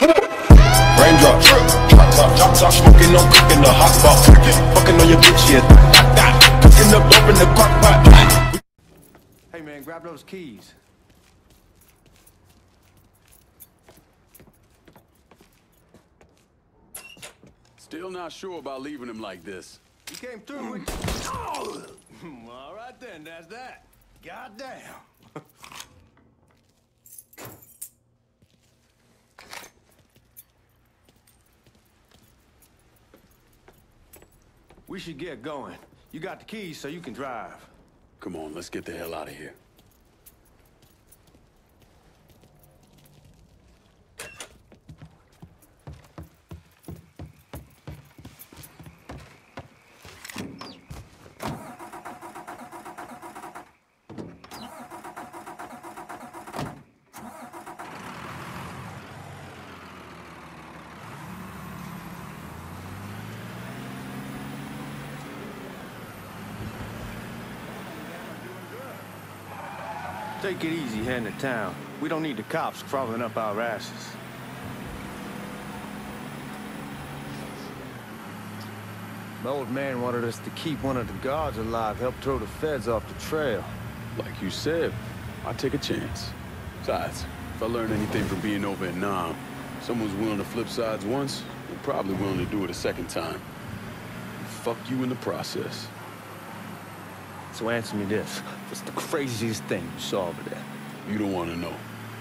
Raindrop, drop top, drop top, smoking on cooking the hot pot. Fucking on your bitch, yeah. Cooking up dope in the crock pot. Hey man, grab those keys. Still not sure about leaving him like this. He came through with... All right then, that's that. Goddamn. we should get going. You got the keys so you can drive. Come on, let's get the hell out of here. Take it easy heading to town. We don't need the cops crawling up our asses. The old man wanted us to keep one of the guards alive, help throw the feds off the trail. Like you said, I take a chance. Besides, if I learn anything from being over in Nam, someone's willing to flip sides once, they're probably willing to do it a second time. Fuck you in the process. So answer me this. What's the craziest thing you saw over there? You don't want to know.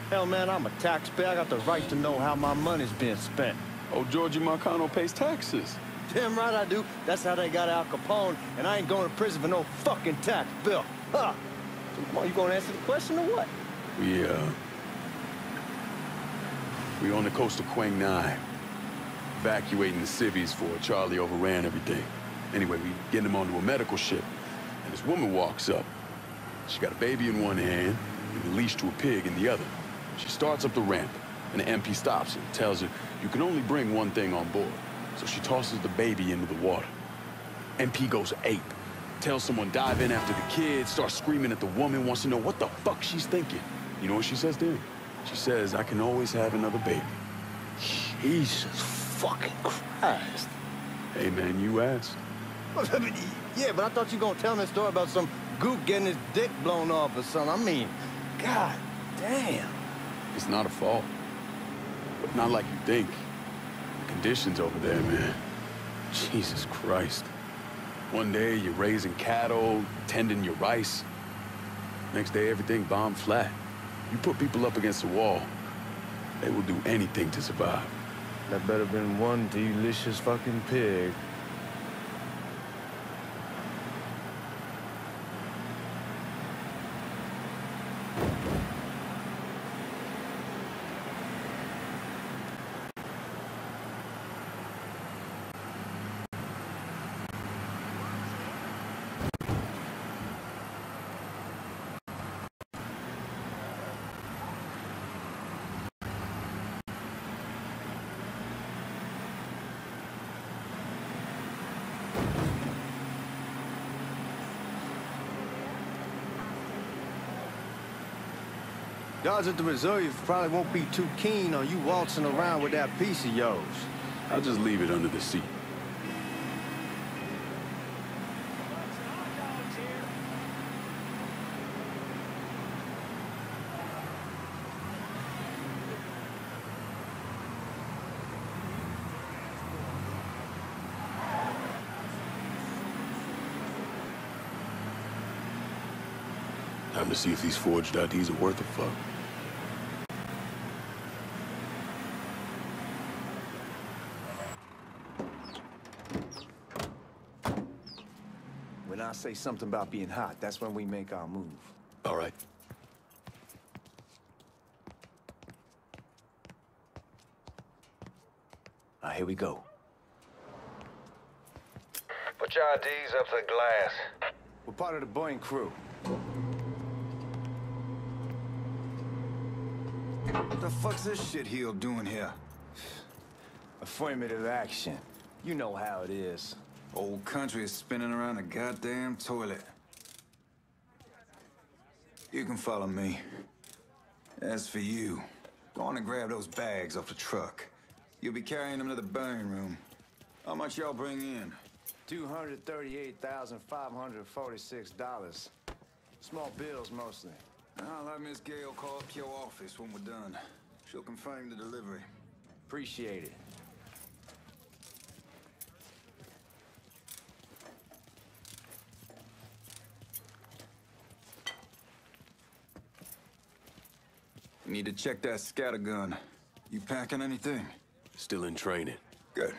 Hell, man, I'm a taxpayer. I got the right to know how my money's being spent. Oh, Giorgi Marcano pays taxes. Damn right I do. That's how they got Al Capone, and I ain't going to prison for no fucking tax bill. Huh. So come on, you gonna answer the question or what? We, uh... We on the coast of Quang Ngai. Evacuating the civvies for Charlie overran everything. Anyway, we getting him onto a medical ship. And this woman walks up. She got a baby in one hand and a leash to a pig in the other. She starts up the ramp, and the MP stops her and tells her, you can only bring one thing on board. So she tosses the baby into the water. MP goes ape. Tells someone dive in after the kid, starts screaming at the woman, wants to know what the fuck she's thinking. You know what she says then? She says, I can always have another baby. Jesus fucking Christ. Hey man, you asked. yeah, but I thought you were gonna tell me a story about some gook getting his dick blown off or something. I mean, god damn. It's not a fault. But not like you think. The conditions over there, man. Jesus Christ. One day you're raising cattle, tending your rice. Next day everything bombed flat. You put people up against the wall, they will do anything to survive. That better been one delicious fucking pig. Guards at the reserve probably won't be too keen on you waltzing around with that piece of yours. I'll just leave it under the seat. Time to see if these forged IDs are worth a fuck. I say something about being hot, that's when we make our move. All right. Now, here we go. Put your IDs up to the glass. We're part of the Boeing crew. What the fuck's this shit, shitheel doing here? Affirmative action. You know how it is. Old country is spinning around a goddamn toilet. You can follow me. As for you, Go on and grab those bags off the truck. You'll be carrying them to the burning room. How much y'all bring in? $238,546. Small bills, mostly. I'll have Miss Gale call up your office when we're done. She'll confirm the delivery. Appreciate it. Need to check that scatter gun. You packing anything? Still in training. Good.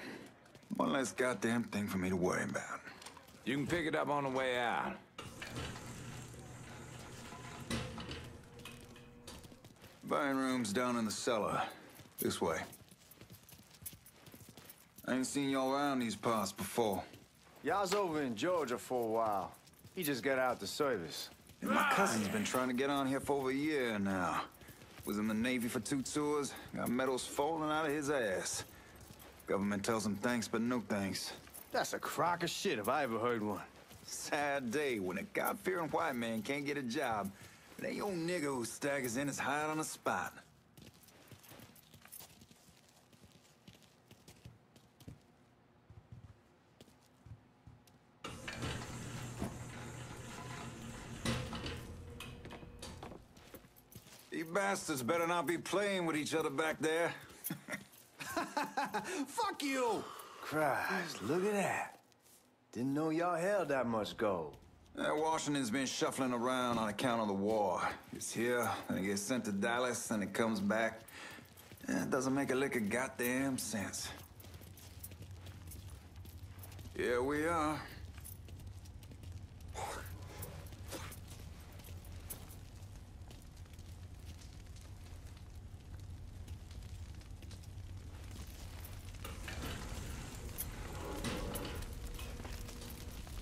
One less goddamn thing for me to worry about. You can pick it up on the way out. Buying rooms down in the cellar. This way. I ain't seen y'all around these parts before. Y'all's over in Georgia for a while. He just got out the service. And my cousin's been trying to get on here for over a year now. Was in the Navy for two tours, got medals falling out of his ass. Government tells him thanks, but no thanks. That's a crock of shit if I ever heard one. Sad day when a God-fearing white man can't get a job, and that old nigga who staggers in is hired on the spot. Bastards better not be playing with each other back there. Fuck you! Christ, look at that. Didn't know y'all held that much gold. Uh, Washington's been shuffling around on account of the war. It's here, and it gets sent to Dallas, and it comes back. Eh, It doesn't make a lick of goddamn sense. Here we are.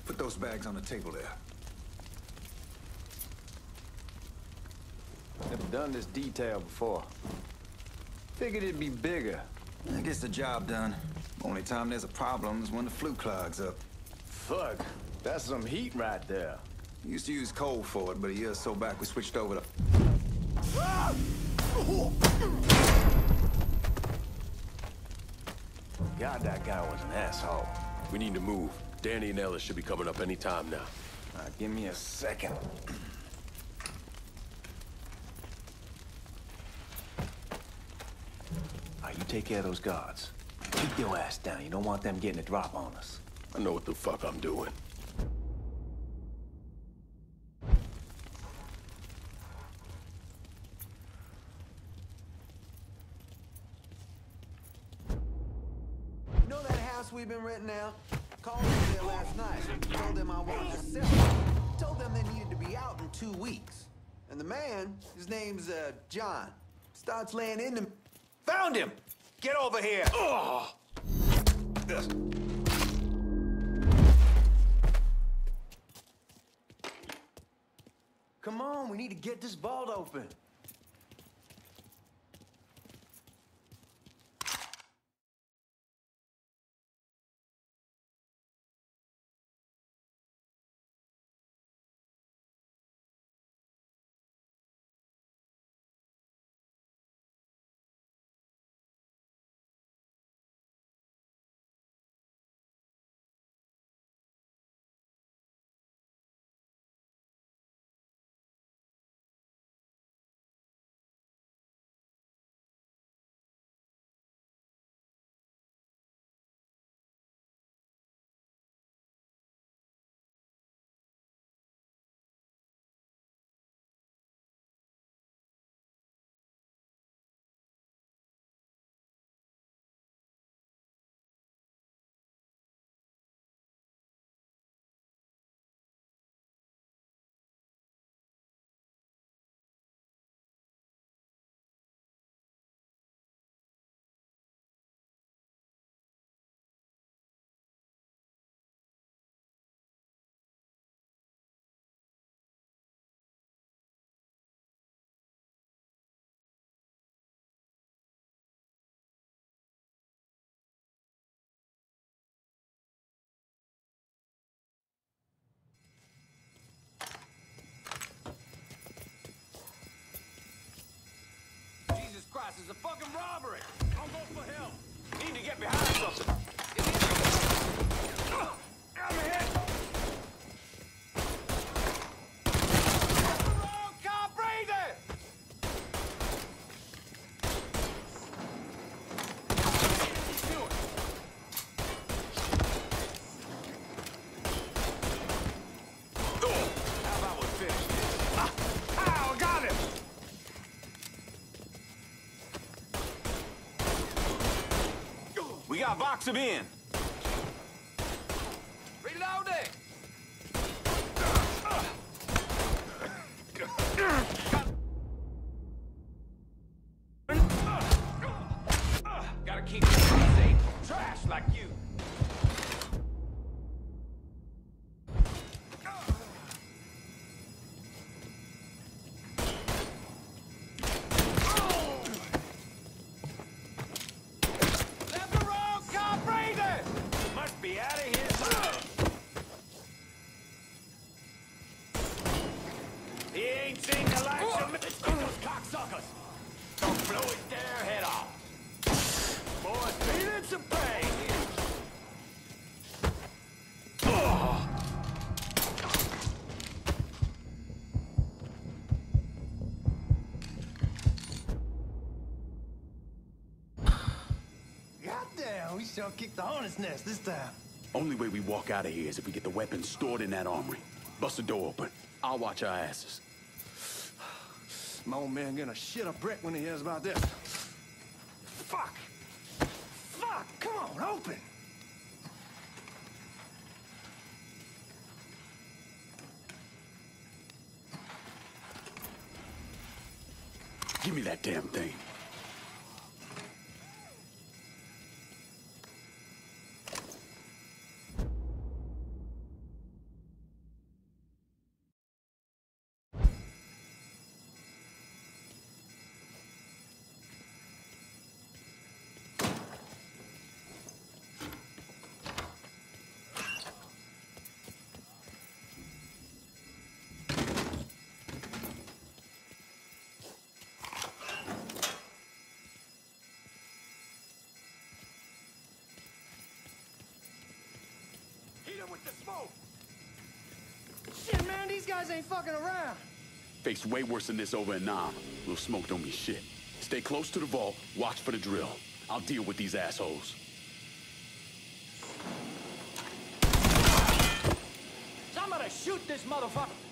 Put those bags on the table there. Never done this detail before. Figured it'd be bigger. That gets the job done. Only time there's a problem is when the flue clogs up. Fuck, that's some heat right there. Used to use coal for it, but a year or so back we switched over to... God, that guy was an asshole. We need to move. Danny and Ellis should be coming up any time now. Uh, give me a second. All right, you take care of those guards. Keep your ass down. You don't want them getting a drop on us. I know what the fuck I'm doing. You know that house we've been renting out? Called night. Told them I wanted to sell it. Told them they needed to be out in two weeks. And the man, his name's uh, John, starts laying in into Found him! Get over here! Ugh. Come on, we need to get this vault open. Trespass is a fucking robbery. Don't go for help. Need to get behind something. I'm hit. Wrong car, breathe How about we finish this? Ah, ow, I got him! We got box him in. Sure kicked the hornet's nest this time. Only way we walk out of here is if we get the weapons stored in that armory. Bust the door open. I'll watch our asses. My old man gonna shit a brick when he hears about this. Fuck! Fuck! Come on, open! Give me that damn thing. Hit him with the smoke! Shit, man, these guys ain't fucking around. Faced way worse than this over in Nam. Little smoke don't mean shit. Stay close to the vault, watch for the drill. I'll deal with these assholes. Somebody shoot this motherfucker!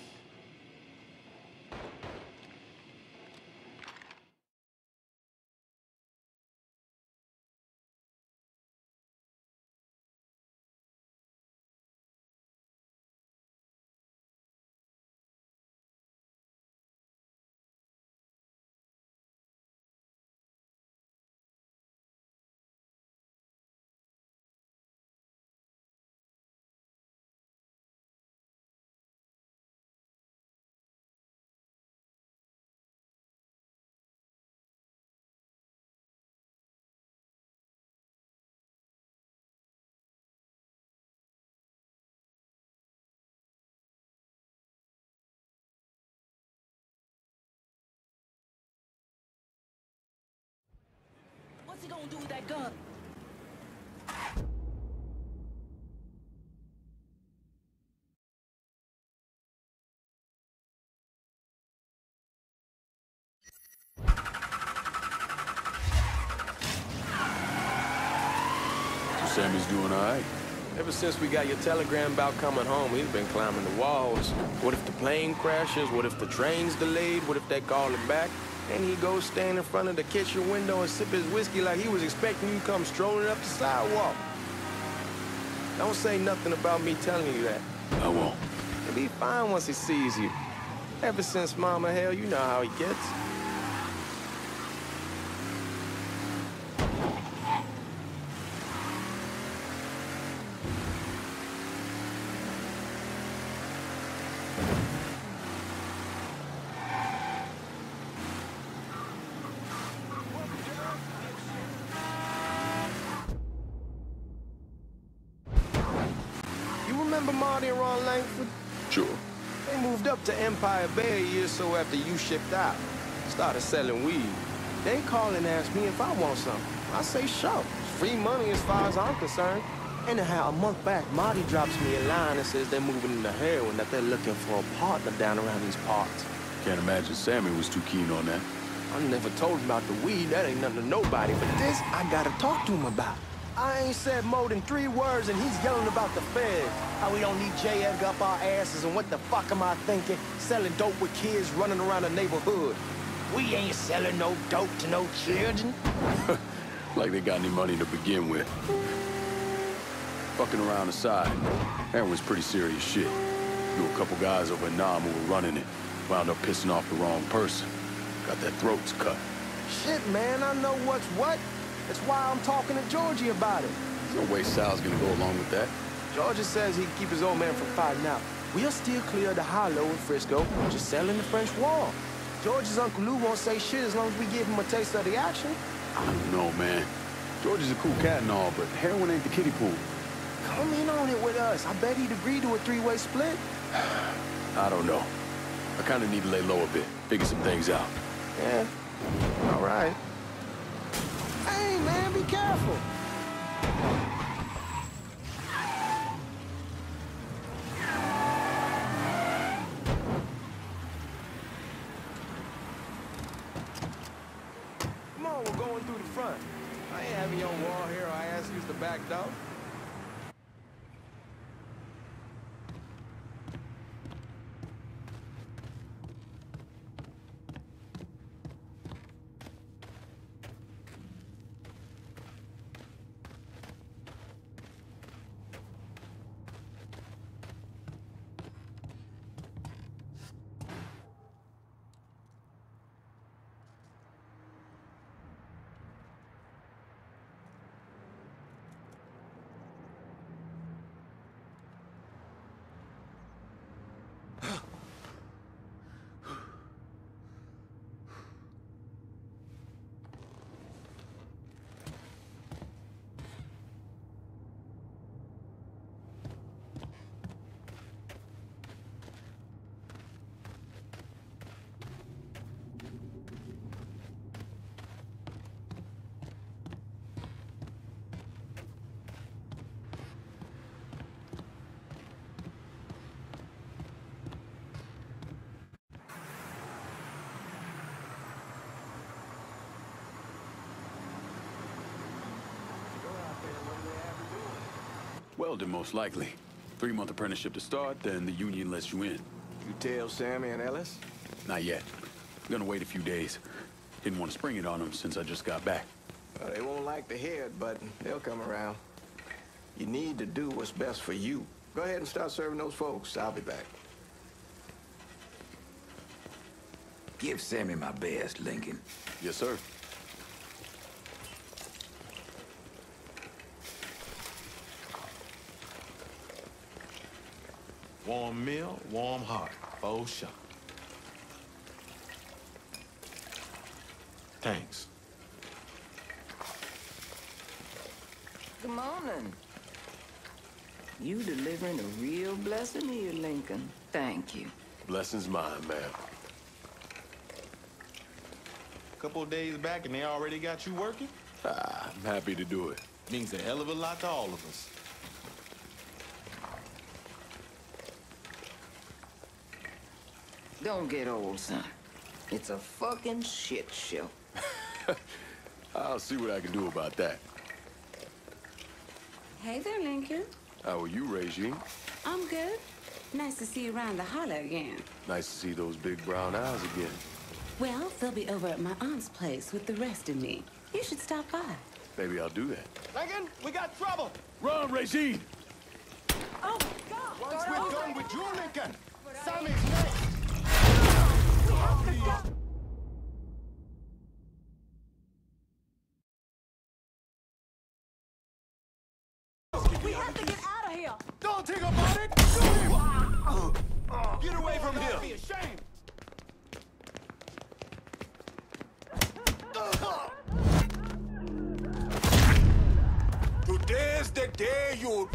Gonna do with that gun? So Sammy's doing all right. Ever since we got your telegram about coming home, he's been climbing the walls. What if the plane crashes? What if the train's delayed? What if they call him back? And he goes stand in front of the kitchen window and sip his whiskey like he was expecting you to come strolling up the sidewalk. Don't say nothing about me telling you that. I won't. He'll be fine once he sees you. Ever since Mama Hell, you know how he gets. You remember Marty and Ron Langford? Sure. They moved up to Empire Bay a year or so after you shipped out. Started selling weed. They call and ask me if I want something. I say sure. It's free money as far as I'm concerned. Anyhow, a month back, Marty drops me a line and says they're moving into heroin, that they're looking for a partner down around these parts. Can't imagine Sammy was too keen on that. I never told him about the weed, that ain't nothing to nobody, but this I gotta talk to him about. I ain't said more than three words and he's yelling about the feds. How we don't need J. Edgar up our asses and what the fuck am I thinking? Selling dope with kids running around the neighborhood. We ain't selling no dope to no children. like they got any money to begin with. Fucking around aside, heroin's pretty serious shit. Knew a couple guys over in Nam who were running it. Wound up pissing off the wrong person. Got their throats cut. Shit, man, I know what's what. That's why I'm talking to Georgie about it. There's no way Sal's gonna go along with that. Giorgi says he'd keep his old man from fighting out. We'll still clear the hollow in Frisco, just selling the French Ward. George's Uncle Lou won't say shit as long as we give him a taste of the action. I don't know, man. George is a cool cat and all, but heroin ain't the kiddie pool. Come in on it with us. I bet he'd agree to a three-way split. I don't know. I kind of need to lay low a bit, figure some things out. Yeah, all right. Hey, man, be careful. Come on, we're going through the front. I ain't having your wall here. I asked you to back door. Weldon, most likely. Three-month apprenticeship to start, then the union lets you in. You tell Sammy and Ellis? Not yet. I'm gonna wait a few days. Didn't want to spring it on them since I just got back. Well, they won't like to hear it, but they'll come around. You need to do what's best for you. Go ahead and start serving those folks. I'll be back. Give Sammy my best, Lincoln. Yes, sir. Warm meal, warm heart. Oh, shot. Thanks. Good morning. You delivering a real blessing here, Lincoln. Thank you. Blessings mine, ma'am. Couple of days back and they already got you working? Ah, I'm happy to do it. Means a hell of a lot to all of us. Don't get old, son. It's a fucking shit show. I'll see what I can do about that. Hey there, Lincoln. How are you, Regine? I'm good. Nice to see you around the holler again. Nice to see those big brown eyes again. Well, they'll be over at my aunt's place with the rest of me. You should stop by. Maybe I'll do that. Lincoln, we got trouble. Run, Regine! Oh, God! Once we're done with you, Lincoln, Sammy's next. We have to get out of here. Don't think about it. Get away from here. Be ashamed. Today's the day you